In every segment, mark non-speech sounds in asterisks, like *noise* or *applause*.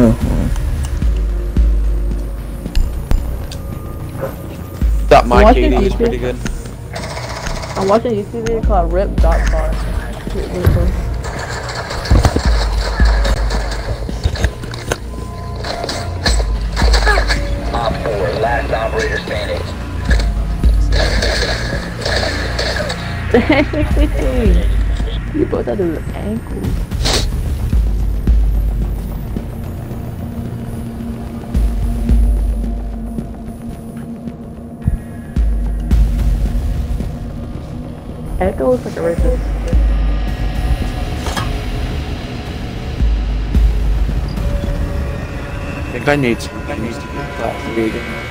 Mm-hmm. That my KD is YouTube. pretty good. I'm watching a YouTube video called Rip Dot Car. It's. OPFOR, last operator standing. Dang! *laughs* You both had his ankle. Echo looks like a racist. I think I need to. I need to get.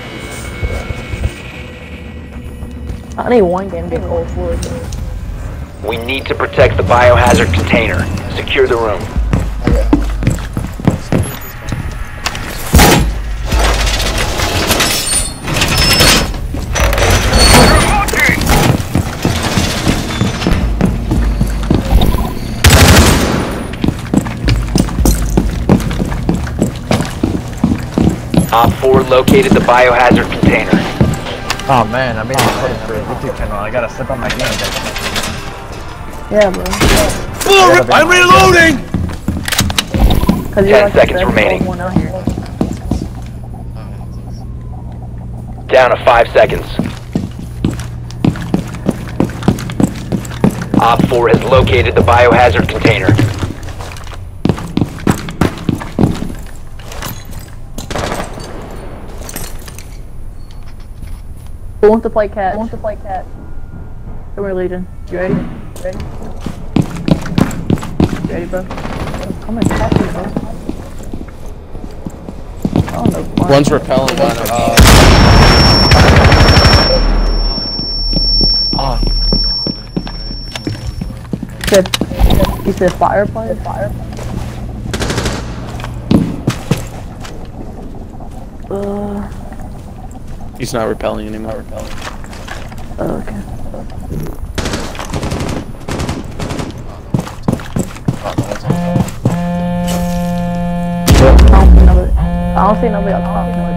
I need one game to get cold for it. We need to protect the biohazard container. Secure the room. OPFOR located the biohazard container. Oh man, I made a clip for a YouTube channel. I gotta step on my game. Yeah, bro. I'm reloading! Ten like seconds remaining. One out here. Down to 5 seconds. OPFOR has located the biohazard container. Who wants to play cat? Who wants to play cat? Come here, Legion. You ready? Ready? You ready, bro? Come and catch me, bro. Oh no. One's repelling one. Uh, Oh, You said, you said fire play? Fire Uh, he's not repelling anymore. Repelling. Oh, okay. I don't see nobody. I don't see nobody up top. No,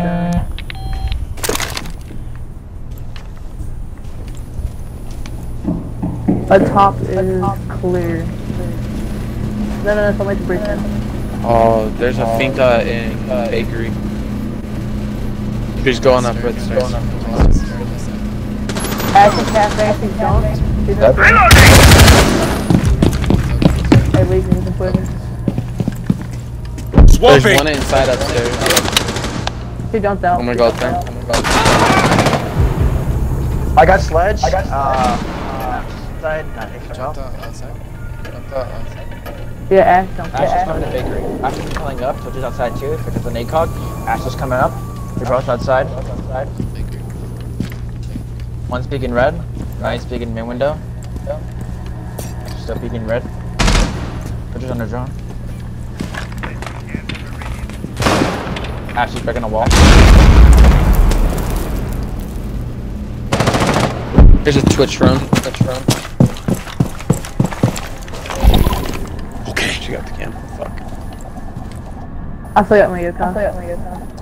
A top is clear. No, no, no, somebody's breaching. Oh, there's a Finka in bakery. He's going up red stairs. Acid Cafe, she's drunk. She's drunk. Hey, Legion, you can put it. There's one inside upstairs. She jumped out. I'm gonna go up there. I'm gonna go up I got sledge. I got uh, uh, side. Not extra top. Yeah, Ash jumped Ash is coming to bakery. Ash is pulling up, Twitch is outside too, because of the NACOG. Ash is coming up. They're both outside. outside. One's peeking red. Nice peeking main window. Ash still peeking red. Twitch is under drone. Ash is breaking a wall. There's a Twitch run. Twitch run. Okay, she got the cam. Fuck. I still got my Yokai. I still got my Yokai.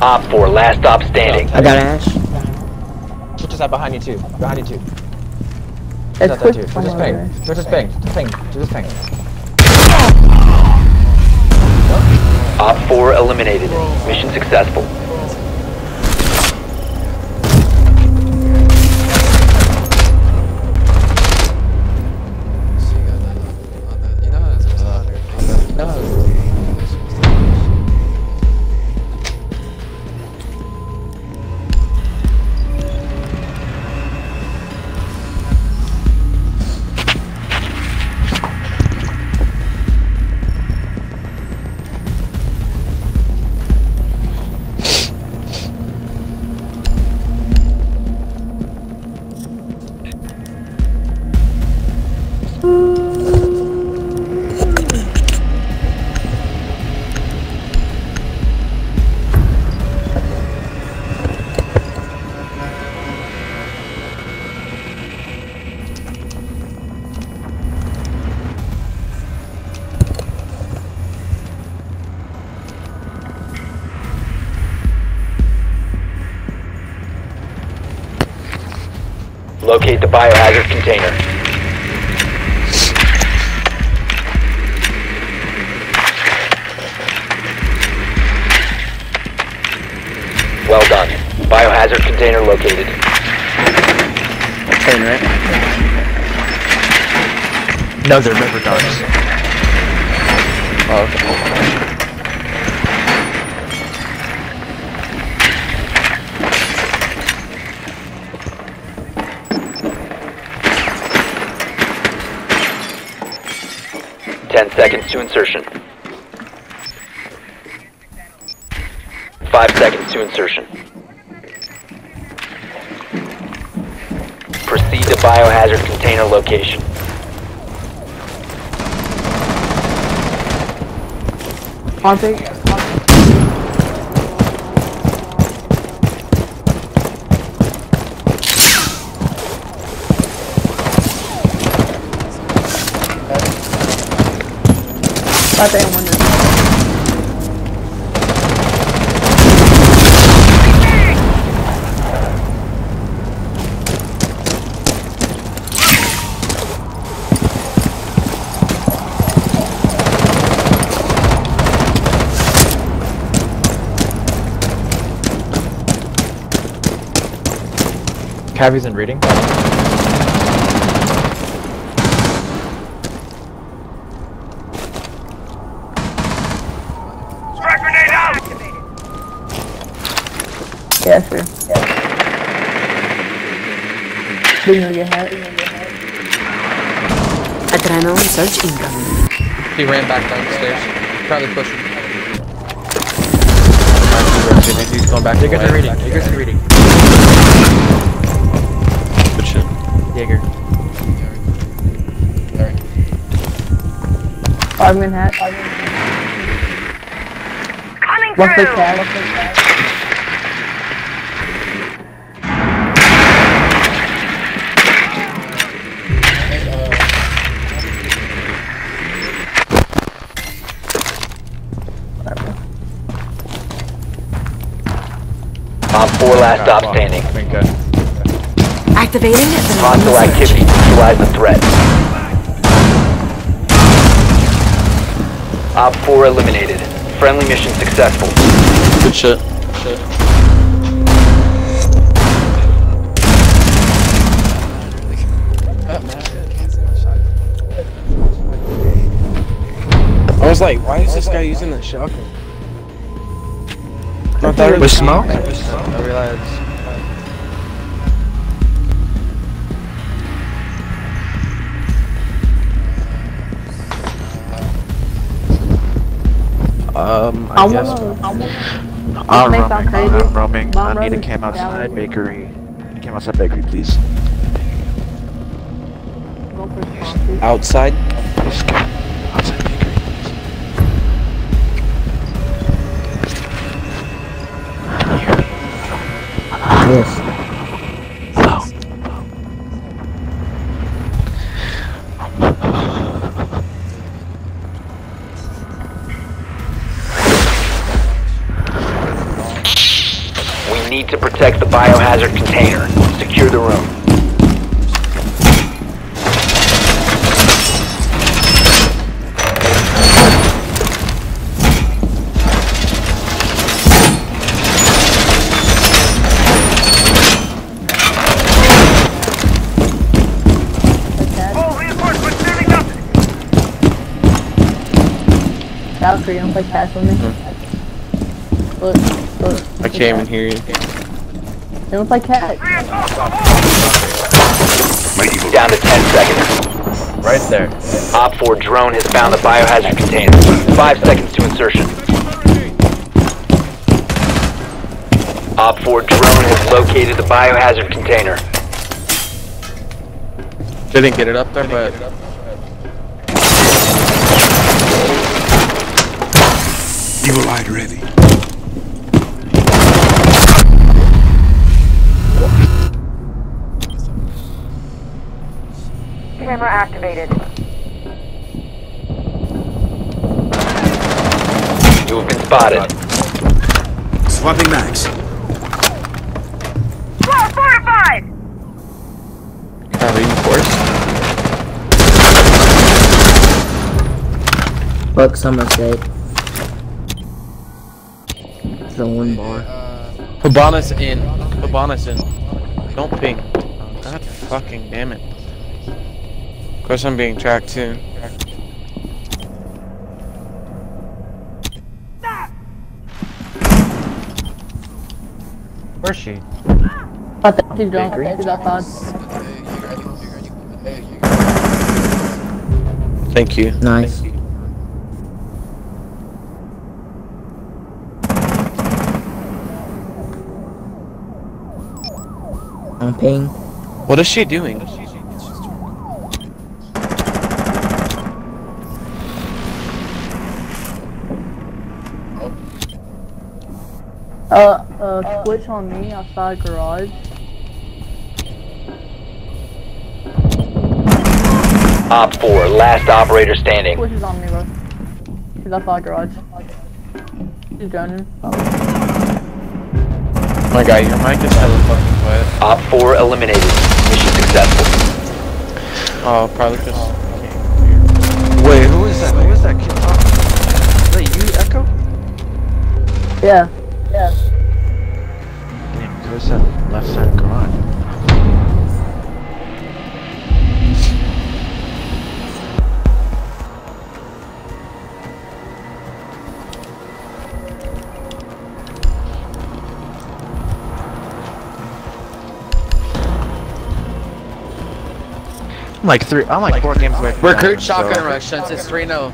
OPFOR, last stop standing. I got Ash. Twitch is out behind you too. Behind you too. Twitch is It's out there quick. too. Twitch is ping. Twitch is ping. Just ping. Just ping. Op 4 eliminated. Mission successful. Locate the biohazard container. Well done. Biohazard container located. Train, right? No, river dogs. Oh, okay. Ten seconds to insertion. Five seconds to insertion. Proceed to biohazard container location. Haunting. I think I'm winning. Cavi's in reading. Yeah, sure. Didn't you get hit? Adrenaline surge incoming. He ran back down the stairs. Probably pushing. He's going back. Jaeger's in reading. Jaeger's in reading. Good shit. Jaeger. Five-man hat. Coming What's the through! Tag? OPFOR last stop standing. I think, uh, Activating adrenaline Hostile surge. activity. Neutralize the threat. OPFOR eliminated. Friendly mission successful. Good shit. I was like, why is this guy using the shotgun? Not that With smoke? I realize. Um, I I guess wanna, I wanna, I'm may roaming. sound crazy. I'm roaming. I need to runs cam outside bakery. I came outside bakery, please. go for sponsors. outside. Please outside Hello. Valkyrie, don't play cash with me. Mm-hmm. Look, look. I can't even hear you. They don't play catch. Down to 10 seconds. Right there. OPFOR drone has found the biohazard container. 5 seconds to insertion. OPFOR drone has located the biohazard container. They didn't get it up there, but Evil-eyed ready. Camera activated. You have been spotted. Swapping max. Well fortified! Fuck, someone's safe the one bar. Hibana's in. Hibana's in. Don't ping. Oh, God fucking damn it. Of course I'm being tracked too. Where's she? I think he's drunk. He's outside. Thank you. Nice. On ping. What is she doing? Uh, uh, switch on me outside garage. OPFOR, last operator standing. Switch is on me, bro. He's outside garage. He's droning. Oh. My guy, your mic is hella fucking quiet. Op 4 eliminated. Mission successful. Oh, probably because. Oh, Wait, who is that? Who is that kid talking? Wait, you Echo? Yeah. Yeah. Damn, who's that left side garage? Like three. I'm like four games away. From Recruit dying, shotgun so- rush since it's 3 0.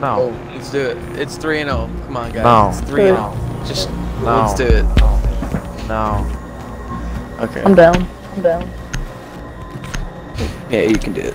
No. Oh, let's do it. It's 3 0. Come on, guys. No. It's 3 0. Just No. let's do it. No. Okay. I'm down. I'm down. Yeah, you can do it.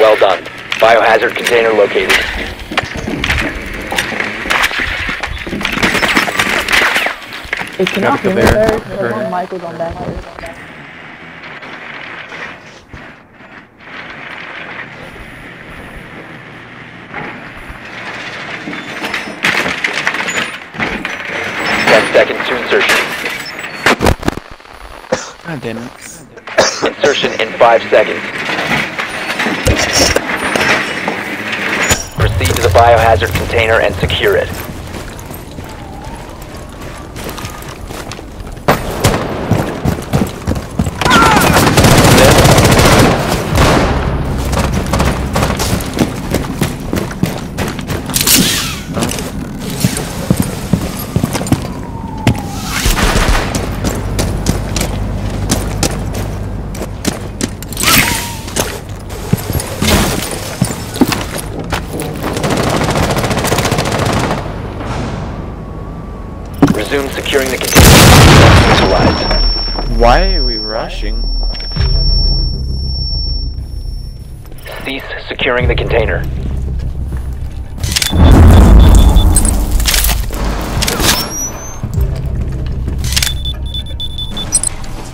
So who? Well done. Biohazard container located. Hey, can Got I the hear there? Heard it. Michael's on back there. Ten seconds to insertion. God damn it. Insertion in five seconds. Proceed to the biohazard container and secure it. Resume securing the container. Neutralized. Why are we rushing? Cease securing the container.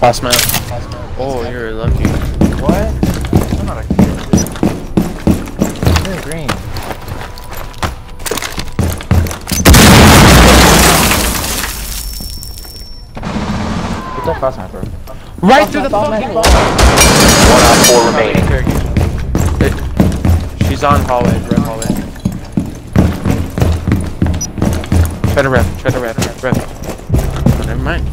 Last map. Oh, you're lucky. What? I'm not a You're green. Get that fast sniper. Right through the fucking wall. One OPFOR remaining. It- she's on hallway, red hallway. Try to rep, try to rep, rep. Oh, never mind.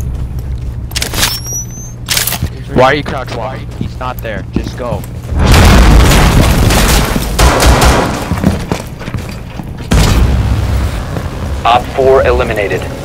Why are you crouched? Why? He's not there. Just go. Op 4 eliminated.